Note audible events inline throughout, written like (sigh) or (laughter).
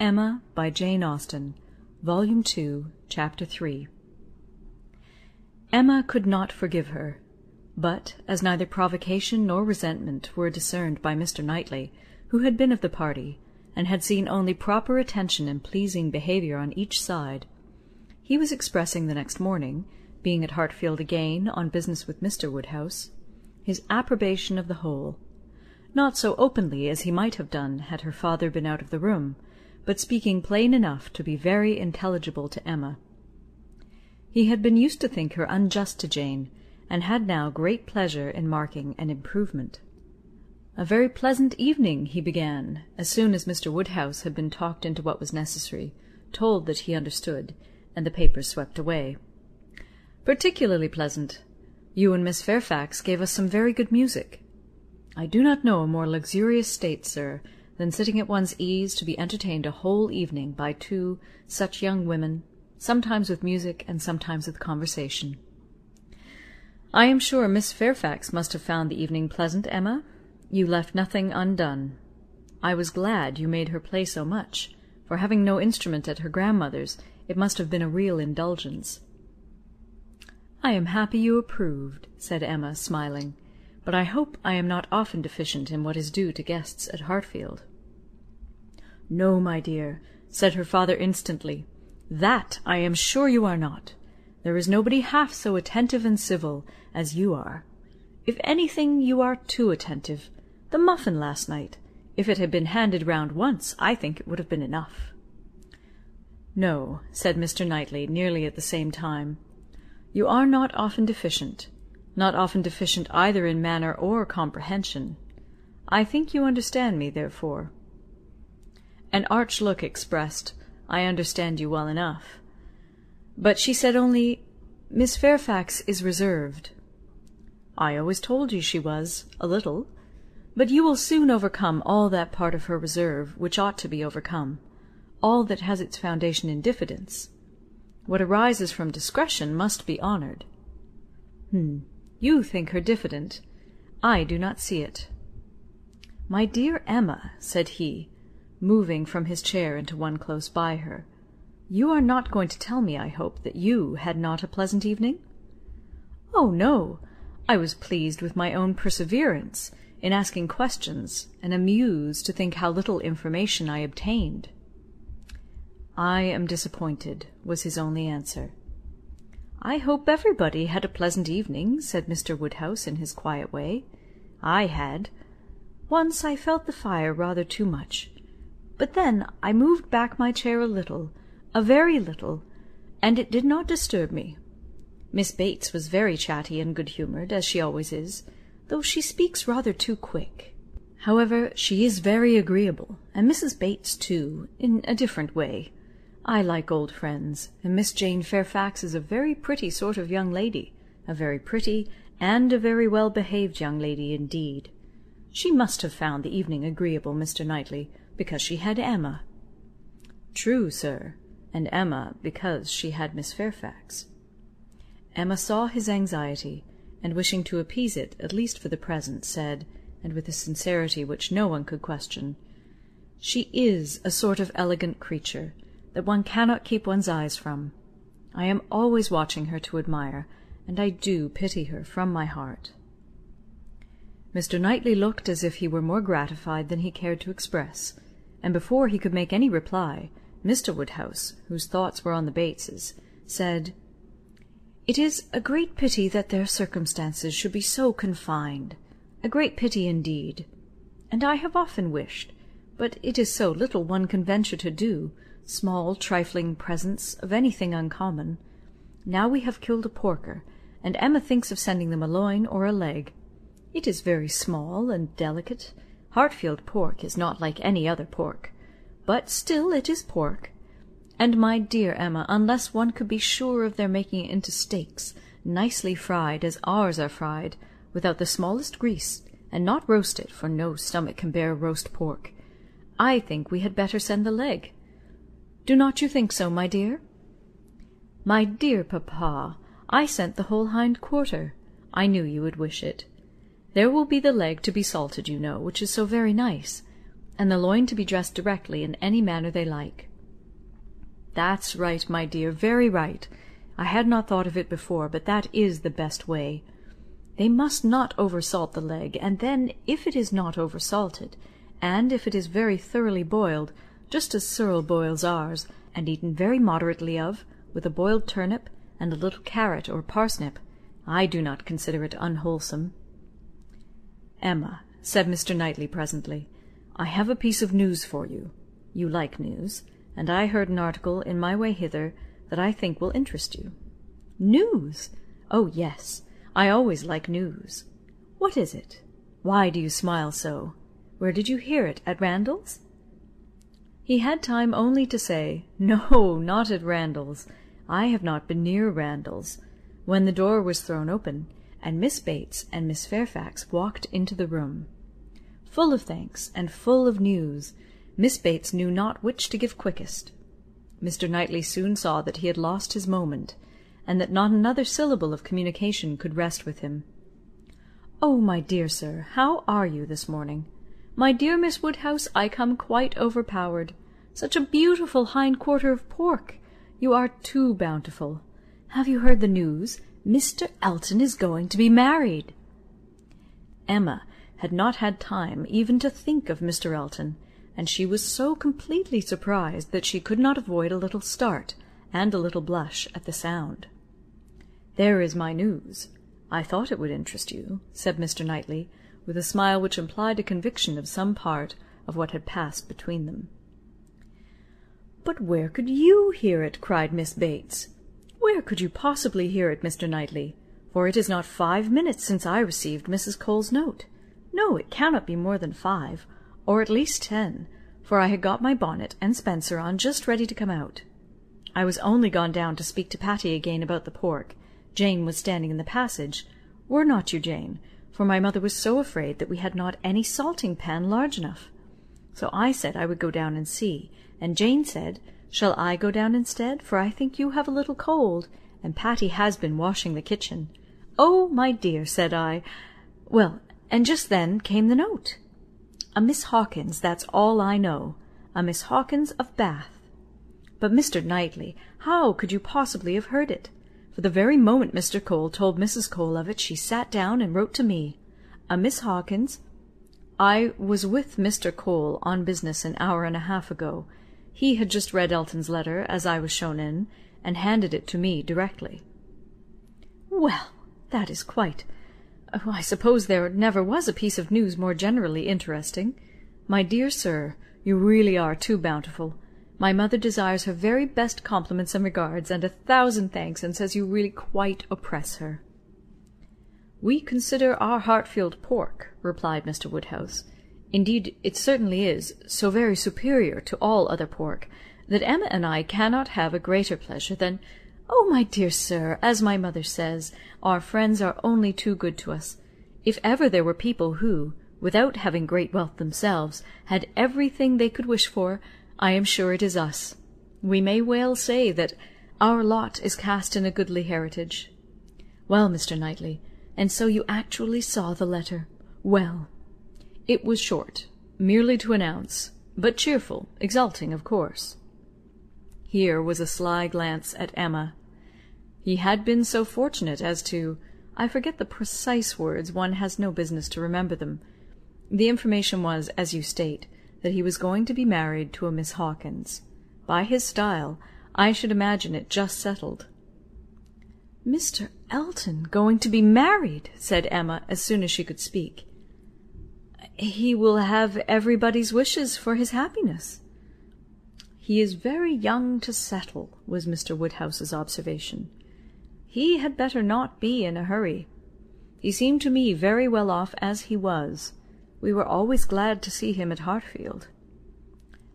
Emma by Jane Austen Volume Two, Chapter III Emma could not forgive her; but, as neither provocation nor resentment were discerned by Mr. Knightley, who had been of the party, and had seen only proper attention and pleasing behaviour on each side, he was expressing the next morning, being at Hartfield again on business with Mr. Woodhouse, his approbation of the whole; not so openly as he might have done had her father been out of the room, but speaking plain enough to be very intelligible to Emma. He had been used to think her unjust to Jane, and had now great pleasure in marking an improvement. "A very pleasant evening," he began, as soon as Mr. Woodhouse had been talked into what was necessary, told that he understood, and the papers swept away. "Particularly pleasant. You and Miss Fairfax gave us some very good music. I do not know a more luxurious state, sir, than sitting at one's ease to be entertained a whole evening by two such young women, sometimes with music and sometimes with conversation." "I am sure Miss Fairfax must have found the evening pleasant, Emma. You left nothing undone. I was glad you made her play so much, for having no instrument at her grandmother's it must have been a real indulgence." "I am happy you approved," said Emma, smiling, "but I hope I am not often deficient in what is due to guests at Hartfield." "No, my dear," said her father instantly, "that I am sure you are not. There is nobody half so attentive and civil as you are. If anything, you are too attentive. The muffin last night, if it had been handed round once, I think it would have been enough." "No," said Mr. Knightley, nearly at the same time. You are not often deficient; not often deficient either in manner or comprehension. I think you understand me, therefore." An arch look expressed, "I understand you well enough." But she said only, "Miss Fairfax is reserved." "I always told you she was, a little. But you will soon overcome all that part of her reserve which ought to be overcome all that has its foundation in diffidence. What arises from discretion must be honoured. Hm! You think her diffident. I do not see it." "My dear Emma," said he, moving from his chair into one close by her, "you are not going to tell me, I hope, that you had not a pleasant evening?" "Oh, no! I was pleased with my own perseverance in asking questions, and amused to think how little information I obtained. "I am disappointed," was his only answer. "I hope everybody had a pleasant evening," said Mr. Woodhouse in his quiet way. "I had. Once I felt the fire rather too much; but then I moved back my chair a little, a very little, and it did not disturb me. Miss Bates was very chatty and good humoured, as she always is, though she speaks rather too quick. However, she is very agreeable, and Mrs. Bates too, in a different way. I like old friends, and Miss Jane Fairfax is a very pretty sort of young lady, a very pretty and a very well behaved young lady indeed. She must have found the evening agreeable, Mr. Knightley, because she had Emma." "True, sir, and Emma because she had Miss Fairfax." Emma saw his anxiety, and wishing to appease it, at least for the present, said, and with a sincerity which no one could question, "She is a sort of elegant creature that one cannot keep one's eyes from. I am always watching her to admire, and I do pity her from my heart." Mr. Knightley looked as if he were more gratified than he cared to express, and before he could make any reply, Mr. Woodhouse, whose thoughts were on the Bateses, said, "It is a great pity that their circumstances should be so confined a great pity indeed; and I have often wished, but it is so little one can venture to do small trifling presents of anything uncommon. Now we have killed a porker, and Emma thinks of sending them a loin or a leg. It is very small and delicate. Hartfield pork is not like any other pork, but still it is pork. And, my dear Emma, unless one could be sure of their making it into steaks, nicely fried as ours are fried, without the smallest grease, and not roasted, for no stomach can bear roast pork, I think we had better send the leg. Do not you think so, my dear?" "My dear papa, I sent the whole hind quarter. I knew you would wish it. There will be the leg to be salted, you know, which is so very nice; and the loin to be dressed directly in any manner they like." "That's right, my dear, very right. I had not thought of it before, but that is the best way. They must not over salt the leg, and then, if it is not over salted, and if it is very thoroughly boiled, just as Serle boils ours, and eaten very moderately of, with a boiled turnip, and a little carrot or parsnip, I do not consider it unwholesome." "Emma," said Mr. Knightley presently, "I have a piece of news for you. You like news, and I heard an article in my way hither that I think will interest you." "News! Oh, yes. I always like news. What is it? Why do you smile so? Where did you hear it? At Randalls?" He had time only to say, "No, not at Randalls. I have not been near Randalls," when the door was thrown open, and Miss Bates and Miss Fairfax walked into the room. Full of thanks, and full of news, Miss Bates knew not which to give quickest. Mr. Knightley soon saw that he had lost his moment, and that not another syllable of communication could rest with him. "Oh, my dear sir, how are you this morning? My dear Miss Woodhouse, I come quite overpowered. Such a beautiful hind quarter of pork! You are too bountiful. Have you heard the news? Mr. Elton is going to be married." Emma had not had time even to think of Mr. Elton and she was so completely surprised that she could not avoid a little start and a little blush at the sound. "There is my news. I thought it would interest you," said Mr. Knightley, with a smile which implied a conviction of some part of what had passed between them. "But where could you hear it?" cried Miss Bates. "Where could you possibly hear it, Mr. Knightley? For it is not five minutes since I received Mrs. Cole's note. No, it cannot be more than five or at least ten, for I had got my bonnet and spencer on just ready to come out. I was only gone down to speak to Patty again about the pork. Jane was standing in the passage. Were not you, Jane? For my mother was so afraid that we had not any salting pan large enough. So I said I would go down and see, and Jane said, Shall I go down instead, for I think you have a little cold, and Patty has been washing the kitchen. Oh, my dear, said I. Well, and just then came the note. A Miss Hawkins, that's all I know. A Miss Hawkins of Bath. But, Mr. Knightley, how could you possibly have heard it? For the very moment Mr. Cole told Mrs. Cole of it, she sat down and wrote to me. A Miss Hawkins I was with Mr. Cole on business an hour and a half ago. He had just read Elton's letter, as I was shown in, and handed it to me directly. Well, that is quite Oh, I suppose there never was a piece of news more generally interesting. My dear sir, you really are too bountiful. My mother desires her very best compliments and regards, and a thousand thanks, and says you really quite oppress her." "We consider our Hartfield pork," replied Mr. Woodhouse. "Indeed, it certainly is so very superior to all other pork, that Emma and I cannot have a greater pleasure than "Oh, my dear sir, as my mother says, our friends are only too good to us. If ever there were people who, without having great wealth themselves, had everything they could wish for, I am sure it is us. We may well say that our lot is cast in a goodly heritage. Well, Mr. Knightley, and so you actually saw the letter. Well! It was short, merely to announce, but cheerful, exulting, of course." Here was a sly glance at Emma. He had been so fortunate as to I forget the precise words, one has no business to remember them. The information was, as you state, that he was going to be married to a Miss Hawkins. By his style, I should imagine it just settled. "Mr. Elton going to be married!" said Emma, as soon as she could speak. "He will have everybody's wishes for his happiness." "He is very young to settle," was Mr. Woodhouse's observation. He had better not be in a hurry. He seemed to me very well off as he was. We were always glad to see him at Hartfield."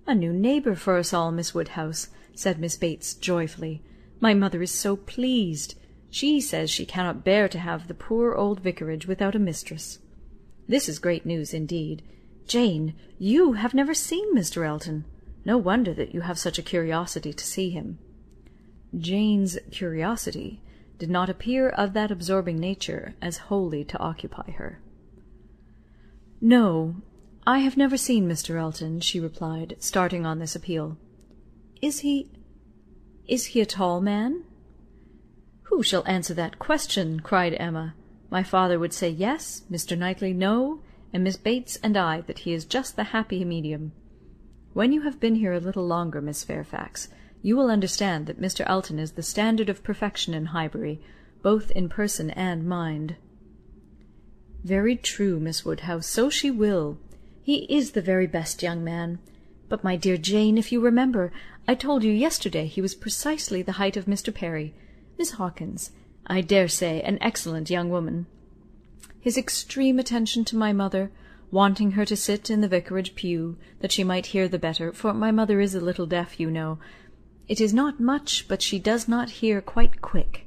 "A new neighbour for us all, Miss Woodhouse," said Miss Bates, joyfully. "My mother is so pleased. She says she cannot bear to have the poor old vicarage without a mistress. This is great news indeed. Jane, you have never seen Mr. Elton. No wonder that you have such a curiosity to see him." Jane's curiosity did not appear of that absorbing nature as wholly to occupy her. "No, I have never seen Mr. Elton," she replied, starting on this appeal. "Is he is he a tall man?" "Who shall answer that question?" cried Emma. "My father would say yes, Mr. Knightley no, and Miss Bates and I that he is just the happy medium. When you have been here a little longer, Miss Fairfax, you will understand that Mr. Elton is the standard of perfection in Highbury, both in person and mind." "Very true, Miss Woodhouse, so she will. He is the very best young man. But, my dear Jane, if you remember, I told you yesterday he was precisely the height of Mr. Perry. Miss Hawkins, I dare say, an excellent young woman. His extreme attention to my mother, wanting her to sit in the vicarage pew, that she might hear the better, for my mother is a little deaf, you know. It is not much, but she does not hear quite quick.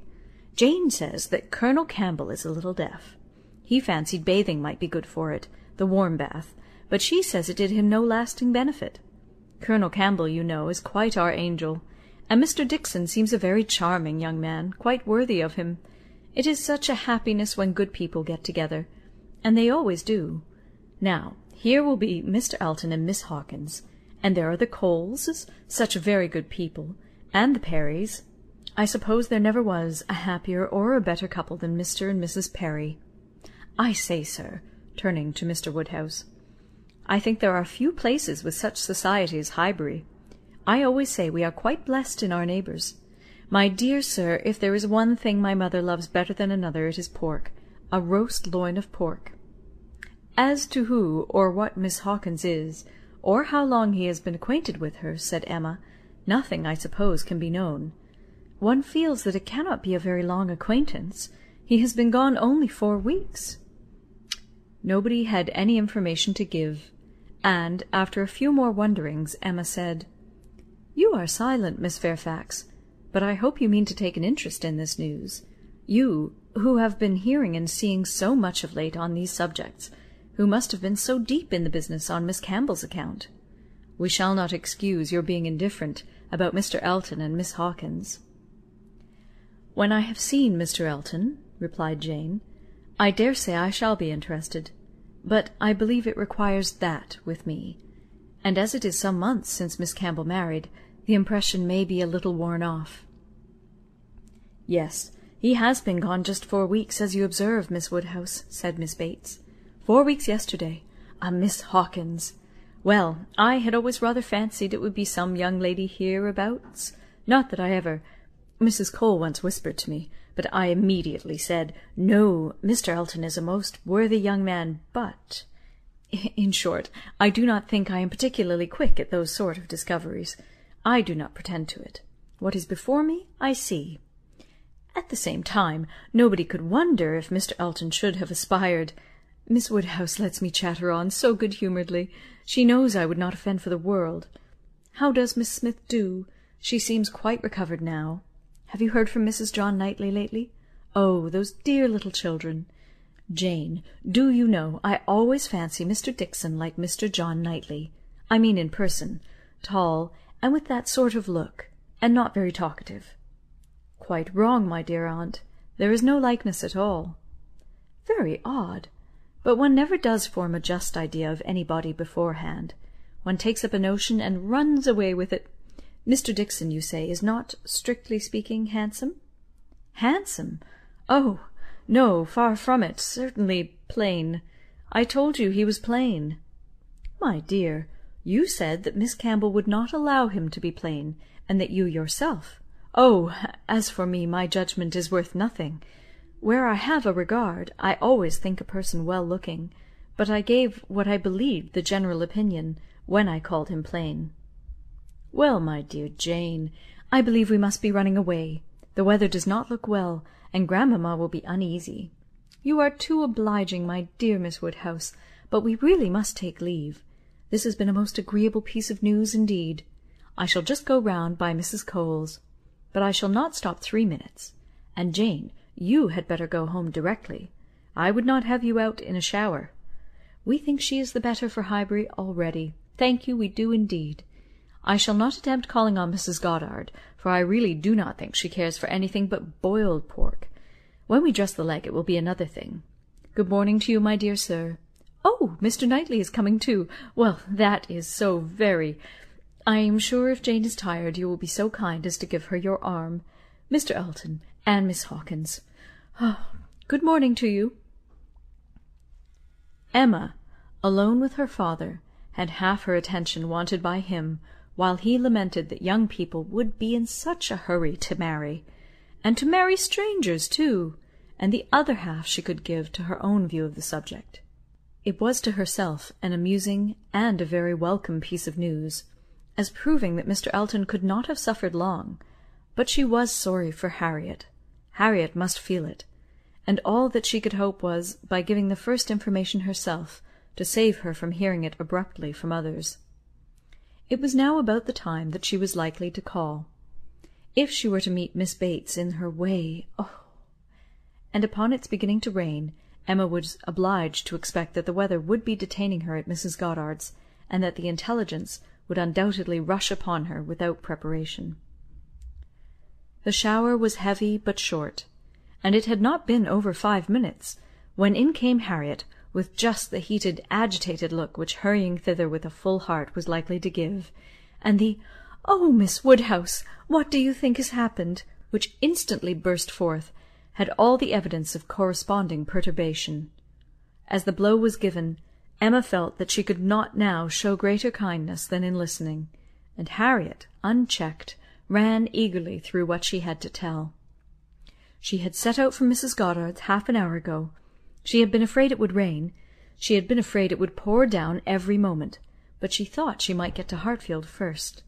Jane says that Colonel Campbell is a little deaf. He fancied bathing might be good for it, the warm bath but she says it did him no lasting benefit. Colonel Campbell, you know, is quite our angel, and Mr. Dixon seems a very charming young man, quite worthy of him. It is such a happiness when good people get together, and they always do. Now, here will be Mr. Elton and Miss Hawkins, and there are the Coles, such very good people, and the Perrys. I suppose there never was a happier or a better couple than Mr. and Mrs. Perry. I say, sir, turning to Mr. Woodhouse, I think there are few places with such society as Highbury. I always say we are quite blessed in our neighbours. My dear sir, if there is one thing my mother loves better than another, it is pork a roast loin of pork. As to who or what Miss Hawkins is, or how long he has been acquainted with her, said Emma, nothing, I suppose, can be known. One feels that it cannot be a very long acquaintance. He has been gone only four weeks. Nobody had any information to give and, after a few more wonderings, Emma said, "You are silent, Miss Fairfax, but I hope you mean to take an interest in this news you, who have been hearing and seeing so much of late on these subjects, who must have been so deep in the business on Miss Campbell's account. We shall not excuse your being indifferent about Mr. Elton and Miss Hawkins." "When I have seen Mr. Elton," replied Jane, "I dare say I shall be interested but I believe it requires that with me; and as it is some months since Miss Campbell married, the impression may be a little worn off." "Yes, he has been gone just four weeks, as you observe, Miss Woodhouse," said Miss Bates. "Four weeks yesterday. A Miss Hawkins! Well, I had always rather fancied it would be some young lady hereabouts. Not that I ever Mrs. Cole once whispered to me but I immediately said, "No, Mr. Elton is a most worthy young man, but (laughs) In short, I do not think I am particularly quick at those sort of discoveries. I do not pretend to it. What is before me, I see. At the same time, nobody could wonder if Mr. Elton should have aspired Miss Woodhouse lets me chatter on so good humouredly. She knows I would not offend for the world. How does Miss Smith do? She seems quite recovered now. Have you heard from Mrs. John Knightley lately? Oh, those dear little children! Jane, do you know, I always fancy Mr. Dixon like Mr. John Knightley I mean in person tall, and with that sort of look, and not very talkative." "Quite wrong, my dear aunt. There is no likeness at all." "Very odd. But one never does form a just idea of anybody beforehand. One takes up a notion and runs away with it. Mr. Dixon, you say, is not, strictly speaking, handsome?" "Handsome! Oh! no, far from it; certainly plain. I told you he was plain." "My dear, you said that Miss Campbell would not allow him to be plain, and that you yourself Oh! as for me, my judgment is worth nothing. Where I have a regard, I always think a person well looking, but I gave what I believed the general opinion, when I called him plain. Well, my dear Jane, I believe we must be running away. The weather does not look well, and grandmamma will be uneasy. You are too obliging, my dear Miss Woodhouse, but we really must take leave. This has been a most agreeable piece of news indeed. I shall just go round by Mrs. Cole's. But I shall not stop three minutes. And Jane, you had better go home directly. I would not have you out in a shower. We think she is the better for Highbury already. Thank you, we do indeed. I shall not attempt calling on Mrs. Goddard, for I really do not think she cares for anything but boiled pork. When we dress the leg it will be another thing. Good morning to you, my dear sir. Oh, Mr. Knightley is coming too. Well, that is so very I am sure if Jane is tired you will be so kind as to give her your arm. Mr. Elton and Miss Hawkins. Ah, good morning to you." Emma, alone with her father, had half her attention wanted by him, while he lamented that young people would be in such a hurry to marry, and to marry strangers too, and the other half she could give to her own view of the subject. It was to herself an amusing and a very welcome piece of news, as proving that Mr. Elton could not have suffered long, but she was sorry for Harriet. Harriet must feel it, and all that she could hope was, by giving the first information herself, to save her from hearing it abruptly from others. It was now about the time that she was likely to call. If she were to meet Miss Bates in her way, oh! And upon its beginning to rain, Emma was obliged to expect that the weather would be detaining her at Mrs. Goddard's, and that the intelligence would undoubtedly rush upon her without preparation. The shower was heavy but short, and it had not been over five minutes, when in came Harriet with just the heated, agitated look which hurrying thither with a full heart was likely to give, and the "Oh, Miss Woodhouse, what do you think has happened?" which instantly burst forth, had all the evidence of corresponding perturbation. As the blow was given, Emma felt that she could not now show greater kindness than in listening, and Harriet, unchecked, ran eagerly through what she had to tell. She had set out from Mrs. Goddard's half an hour ago. She had been afraid it would rain; she had been afraid it would pour down every moment, but she thought she might get to Hartfield first.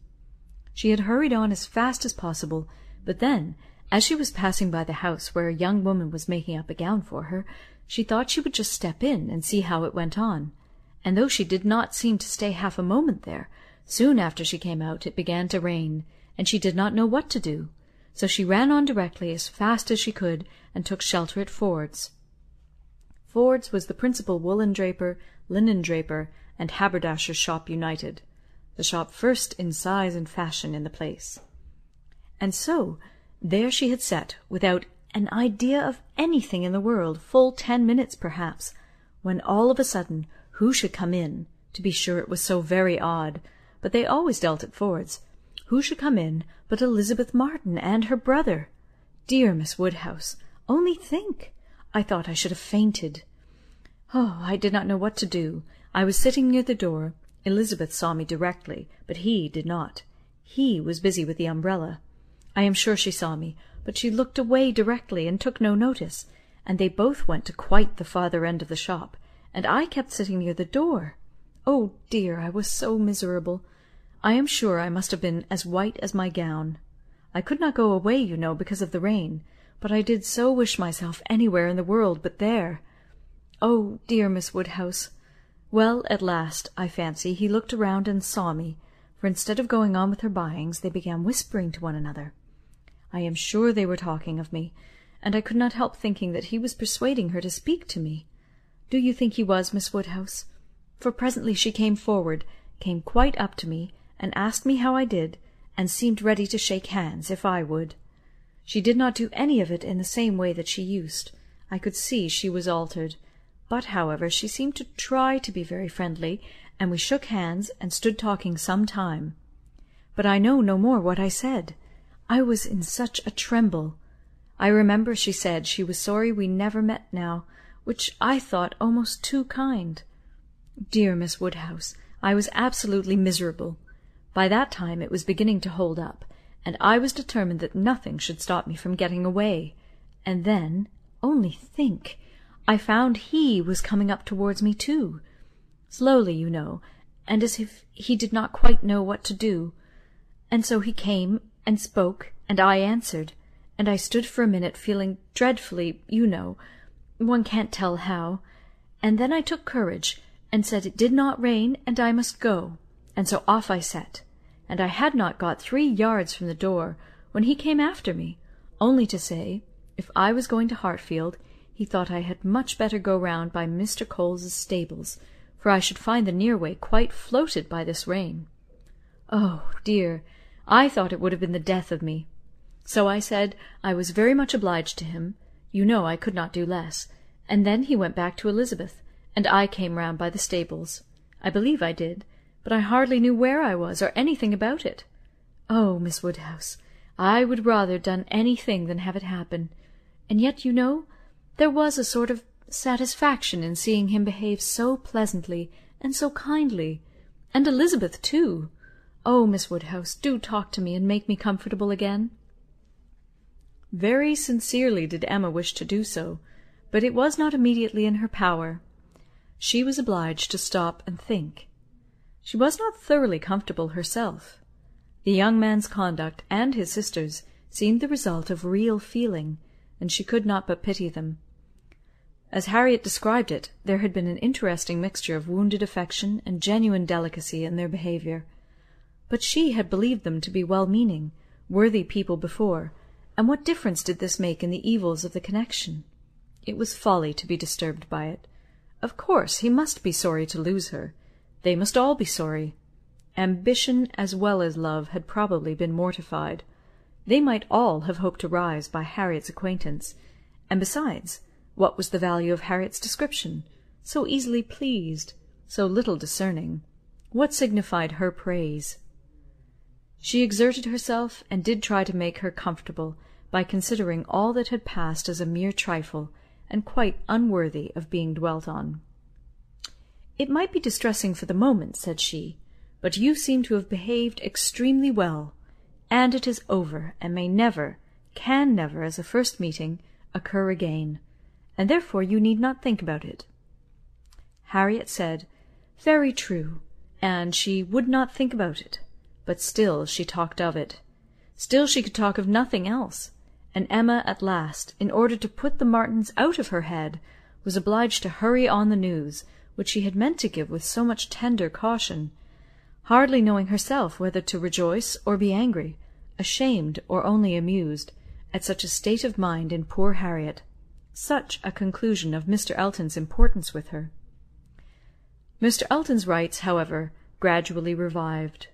She had hurried on as fast as possible, but then, as she was passing by the house where a young woman was making up a gown for her, she thought she would just step in and see how it went on; and though she did not seem to stay half a moment there, soon after she came out it began to rain, and she did not know what to do, so she ran on directly as fast as she could, and took shelter at Ford's. Ford's was the principal woollen draper, linen draper, and haberdasher's shop united; the shop first in size and fashion in the place. And so, there she had sat, without an idea of anything in the world, full ten minutes perhaps, when all of a sudden who should come in to be sure it was so very odd, but they always dealt at Ford's who should come in but Elizabeth Martin and her brother. Dear Miss Woodhouse, only think! I thought I should have fainted. Oh, I did not know what to do. I was sitting near the door. Elizabeth saw me directly, but he did not. He was busy with the umbrella. I am sure she saw me, but she looked away directly and took no notice, and they both went to quite the farther end of the shop, and I kept sitting near the door. Oh, dear, I was so miserable! I am sure I must have been as white as my gown. I could not go away, you know, because of the rain but I did so wish myself anywhere in the world but there. Oh, dear Miss Woodhouse! Well, at last, I fancy, he looked around and saw me, for instead of going on with her buyings they began whispering to one another. I am sure they were talking of me, and I could not help thinking that he was persuading her to speak to me. Do you think he was, Miss Woodhouse? For presently she came forward, came quite up to me, and asked me how I did, and seemed ready to shake hands, if I would. She did not do any of it in the same way that she used. I could see she was altered; but, however, she seemed to try to be very friendly, and we shook hands and stood talking some time. But I know no more what I said. I was in such a tremble. I remember she said she was sorry we never met now, which I thought almost too kind. Dear Miss Woodhouse, I was absolutely miserable. By that time it was beginning to hold up and I was determined that nothing should stop me from getting away. And then, only think! I found he was coming up towards me too. Slowly, you know, and as if he did not quite know what to do. And so he came and spoke, and I answered, and I stood for a minute feeling dreadfully, you know one can't tell how. And then I took courage, and said it did not rain, and I must go, and so off I set and I had not got three yards from the door when he came after me, only to say, if I was going to Hartfield, he thought I had much better go round by Mr. Coles's stables, for I should find the near way quite floated by this rain. Oh, dear! I thought it would have been the death of me. So I said I was very much obliged to him; you know I could not do less; and then he went back to Elizabeth, and I came round by the stables. I believe I did, but I hardly knew where I was, or anything about it. Oh, Miss Woodhouse, I would rather done anything than have it happen; and yet, you know, there was a sort of satisfaction in seeing him behave so pleasantly and so kindly, and Elizabeth too. Oh, Miss Woodhouse, do talk to me and make me comfortable again." Very sincerely did Emma wish to do so, but it was not immediately in her power. She was obliged to stop and think. She was not thoroughly comfortable herself. The young man's conduct, and his sister's, seemed the result of real feeling, and she could not but pity them. As Harriet described it, there had been an interesting mixture of wounded affection and genuine delicacy in their behaviour; but she had believed them to be well meaning, worthy people before, and what difference did this make in the evils of the connection? It was folly to be disturbed by it. Of course he must be sorry to lose her; they must all be sorry. Ambition as well as love had probably been mortified; they might all have hoped to rise by Harriet's acquaintance; and besides what was the value of Harriet's description? So easily pleased, so little discerning. What signified her praise? She exerted herself, and did try to make her comfortable by considering all that had passed as a mere trifle, and quite unworthy of being dwelt on. "It might be distressing for the moment," said she, "but you seem to have behaved extremely well; and it is over, and may never, can never, as a first meeting, occur again and therefore you need not think about it." Harriet said, "Very true," and she would not think about it; but still she talked of it. Still she could talk of nothing else; and Emma at last, in order to put the Martins out of her head, was obliged to hurry on the news, which she had meant to give with so much tender caution, hardly knowing herself whether to rejoice or be angry, ashamed or only amused, at such a state of mind in poor Harriet such a conclusion of Mr. Elton's importance with her. Mr. Elton's rights, however, gradually revived.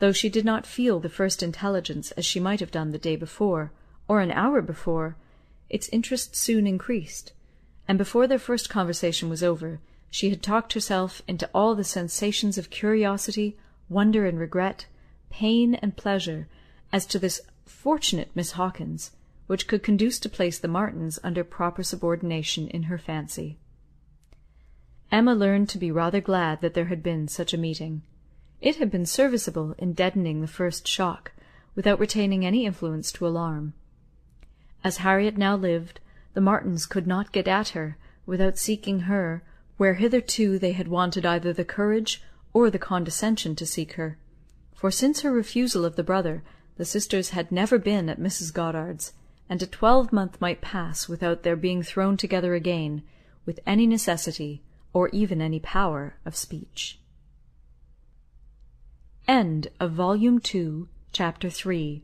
Though she did not feel the first intelligence as she might have done the day before, or an hour before, its interest soon increased, and before their first conversation was over, she had talked herself into all the sensations of curiosity, wonder and regret, pain and pleasure, as to this fortunate Miss Hawkins which could conduce to place the Martins under proper subordination in her fancy. Emma learned to be rather glad that there had been such a meeting. It had been serviceable in deadening the first shock, without retaining any influence to alarm. As Harriet now lived, the Martins could not get at her without seeking her where hitherto they had wanted either the courage or the condescension to seek her; for since her refusal of the brother, the sisters had never been at Mrs. Goddard's, and a twelvemonth might pass without their being thrown together again, with any necessity, or even any power, of speech. End of Volume Two, Chapter Three